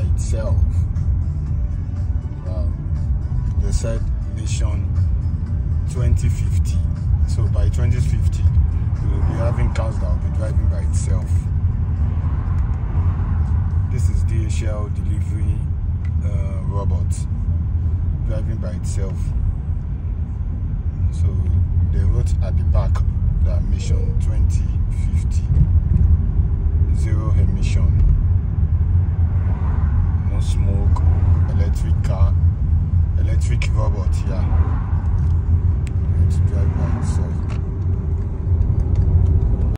itself. Wow. They said mission 2050. So by 2050, we will be having cars that will be driving by itself. This is DHL delivery uh, robot driving by itself. So they wrote at the back that mission tricky robot, yeah.